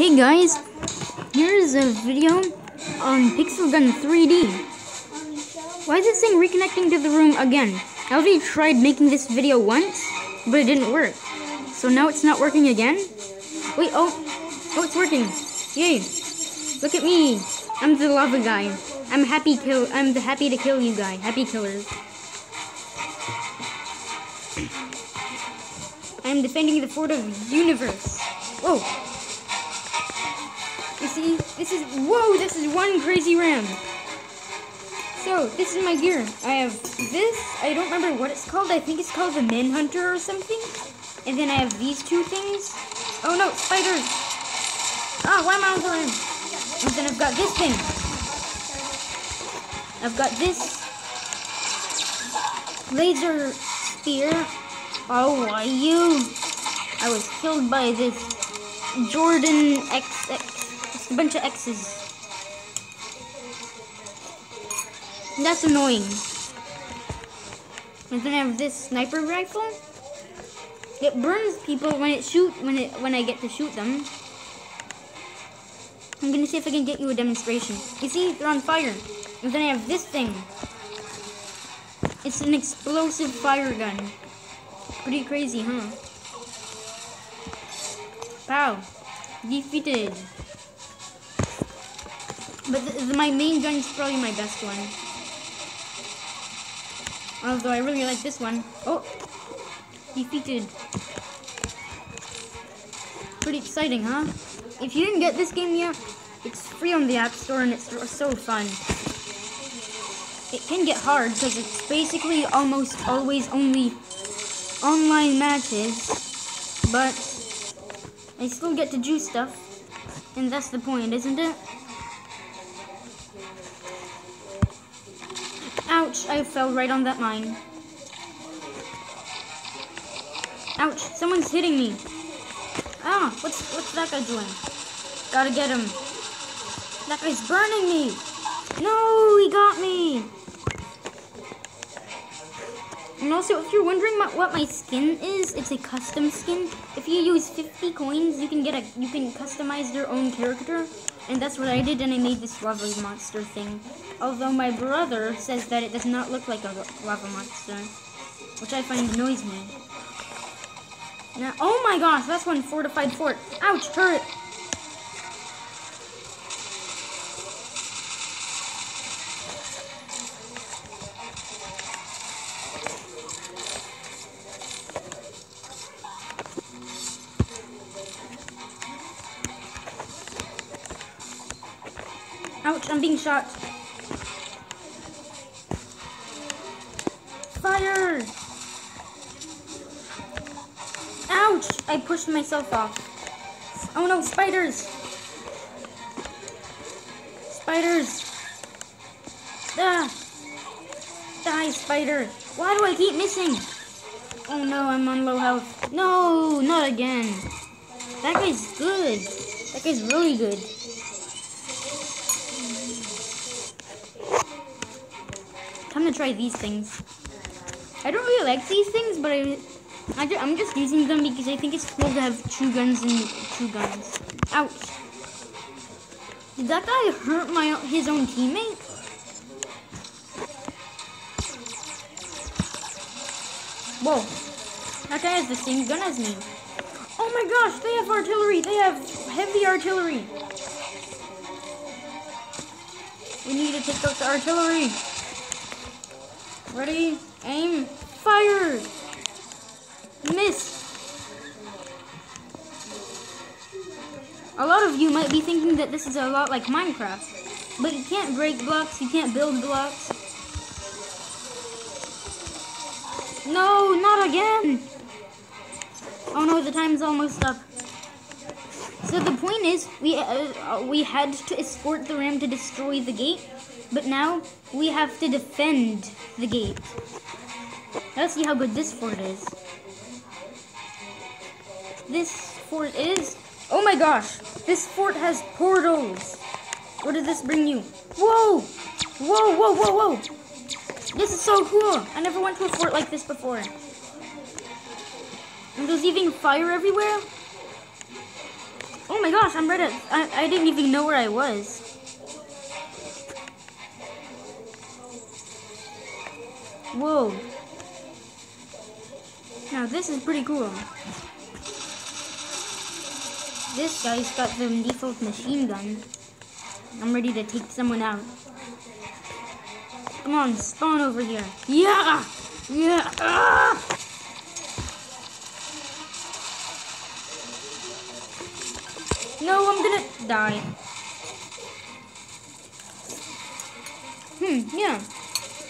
Hey guys, here's a video on Pixel Gun 3D. Why is it saying reconnecting to the room again? I already tried making this video once, but it didn't work. So now it's not working again? Wait, oh, oh it's working. Yay. Look at me. I'm the lava guy. I'm happy kill I'm the happy to kill you guy. Happy killers. I'm defending the fort of universe. Whoa. See, this is, whoa, this is one crazy ram. So, this is my gear. I have this, I don't remember what it's called. I think it's called the Manhunter or something. And then I have these two things. Oh no, spiders. Ah, why am I on the ram? And then I've got this thing. I've got this laser spear. Oh, why you? I was killed by this Jordan XX. A bunch of X's. That's annoying. And then I have this sniper rifle. It burns people when it shoot when it when I get to shoot them. I'm gonna see if I can get you a demonstration. You see, they're on fire. And then I have this thing. It's an explosive fire gun. Pretty crazy, huh? Pow. Defeated. But my main gun is probably my best one. Although I really like this one. Oh! Defeated. Pretty exciting, huh? If you didn't get this game yet, it's free on the App Store and it's so fun. It can get hard because it's basically almost always only online matches, but I still get to do stuff, and that's the point, isn't it? Ouch, I fell right on that mine. Ouch, someone's hitting me. Ah, what's what's that guy doing? Gotta get him. That guy's burning me. No, he got me. And also, if you're wondering what my skin is, it's a custom skin. If you use 50 coins, you can get a you can customize your own character. And that's what I did, and I made this lava monster thing. Although my brother says that it does not look like a lava monster, which I find annoys me. Now, oh my gosh, that's one fortified fort. Ouch, turret. I'm being shot. Fire! Ouch! I pushed myself off. Oh no, spiders! Spiders! Ah! Die, spider! Why do I keep missing? Oh no, I'm on low health. No, not again. That guy's good. That guy's really good. To try these things. I don't really like these things, but I, I am just using them because I think it's cool to have two guns and two guns. Ouch. Did that guy hurt my his own teammate? Whoa. That guy has the same gun as me. Oh my gosh, they have artillery. They have heavy artillery. We need to take out the artillery. Ready, aim, fire! Miss! A lot of you might be thinking that this is a lot like Minecraft, but you can't break blocks, you can't build blocks. No, not again! Oh no, the time's almost up. So the point is, we uh, we had to escort the ram to destroy the gate, but now we have to defend the gate. Let's see how good this fort is. This fort is... Oh my gosh! This fort has portals! What does this bring you? Whoa! Whoa, whoa, whoa, whoa! This is so cool! I never went to a fort like this before. And there's even fire everywhere? Oh my gosh, I'm right at. I, I didn't even know where I was. Whoa. Now this is pretty cool. This guy's got the default machine gun. I'm ready to take someone out. Come on, spawn over here. Yeah! Yeah! Ah! No, I'm gonna die. Hmm, yeah.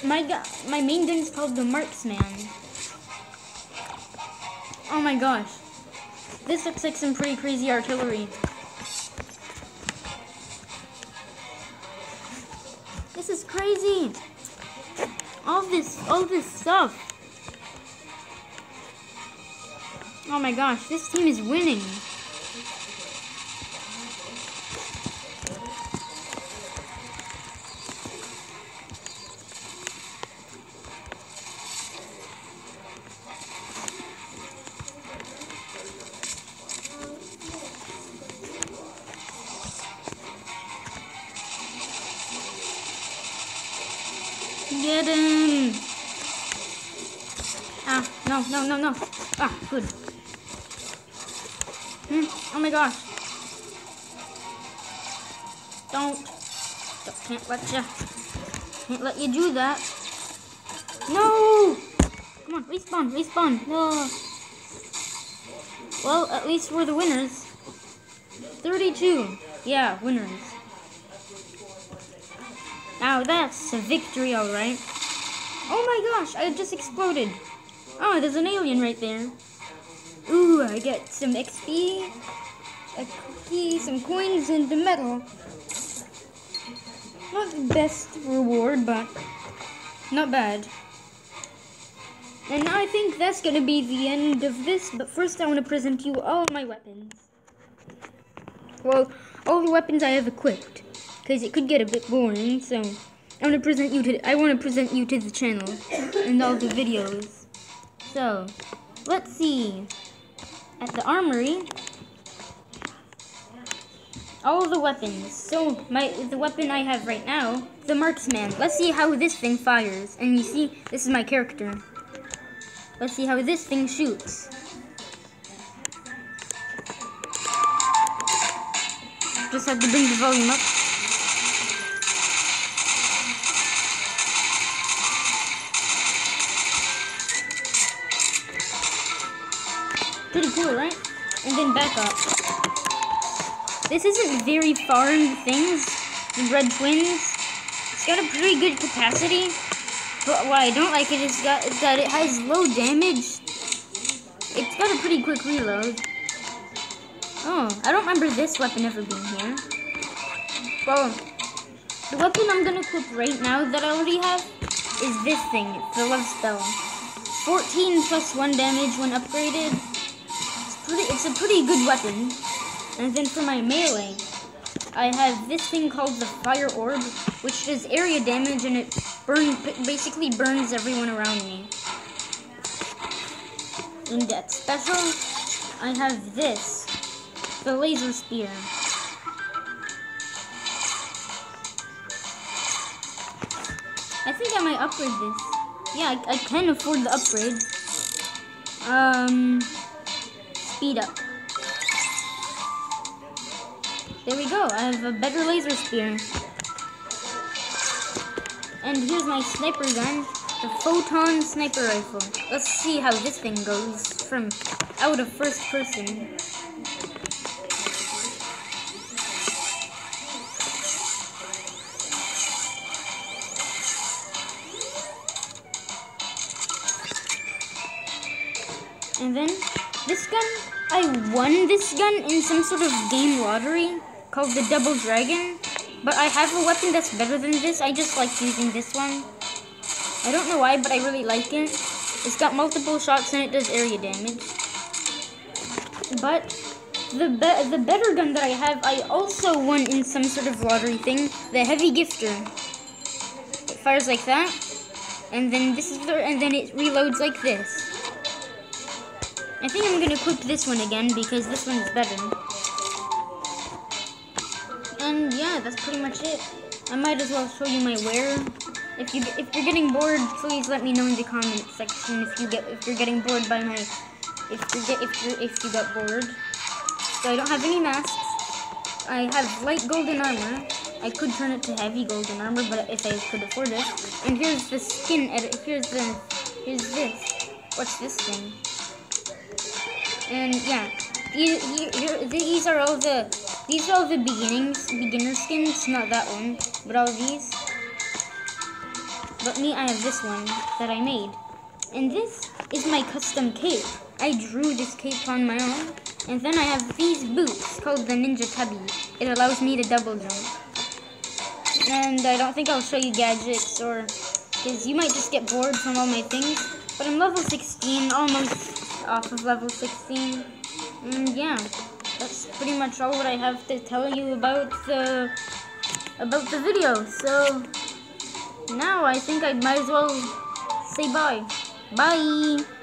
My my main gun is called the Marksman. Oh my gosh. This looks like some pretty crazy artillery. This is crazy. All this, all this stuff. Oh my gosh, this team is winning. Get him! Ah, no, no, no, no. Ah, good. Hmm, oh my gosh. Don't. Can't let you. Can't let you do that. No! Come on, respawn, respawn. No. Well, at least we're the winners. 32. Yeah, winners. Now that's a victory, alright. Oh my gosh, I just exploded. Oh, there's an alien right there. Ooh, I get some XP, a cookie, some coins, and the medal. Not the best reward, but not bad. And I think that's gonna be the end of this, but first I want to present you all my weapons. Well, all the weapons I have equipped because it could get a bit boring. So I want to present you to I want to present you to the channel and all the videos. So let's see at the armory. All the weapons. So my the weapon I have right now, the marksman. Let's see how this thing fires. And you see, this is my character. Let's see how this thing shoots. Just have to bring the volume up. Cool, right? And then back up. This isn't very farmed things, the Red Twins. It's got a pretty good capacity, but what I don't like it is got, that it has low damage. It's got a pretty quick reload. Oh, I don't remember this weapon ever being here. Well, the weapon I'm gonna equip right now that I already have is this thing, the Love Spell. 14 plus 1 damage when upgraded pretty, it's a pretty good weapon. And then for my melee, I have this thing called the Fire Orb, which does area damage and it burn, basically burns everyone around me. In that Special, I have this, the Laser Spear. I think I might upgrade this. Yeah, I, I can afford the upgrade. Um speed up. There we go. I have a better laser spear. And here's my sniper gun, the Photon Sniper Rifle. Let's see how this thing goes from out of first person. And then this gun, I won this gun in some sort of game lottery called the Double Dragon. But I have a weapon that's better than this. I just like using this one. I don't know why, but I really like it. It's got multiple shots and it does area damage. But the be the better gun that I have, I also won in some sort of lottery thing. The Heavy Gifter. It fires like that. And then this is the, and then it reloads like this. I think I'm gonna equip this one again because this one is better. And yeah, that's pretty much it. I might as well show you my wear. If you if you're getting bored, please let me know in the comment section if you get if you're getting bored by my if you get if you if you got bored. So I don't have any masks. I have light golden armor. I could turn it to heavy golden armor, but if I could afford it. And here's the skin edit. Here's the here's this. What's this thing? And yeah, these, these are all the these are all the beginnings beginner skins. Not that one, but all these. But me, I have this one that I made. And this is my custom cape. I drew this cape on my own. And then I have these boots called the Ninja Tabi. It allows me to double jump. And I don't think I'll show you gadgets or... Because you might just get bored from all my things. But I'm level 16, almost off of level 16. And yeah, that's pretty much all what I have to tell you about the... About the video. So now I think I might as well say bye. Bye!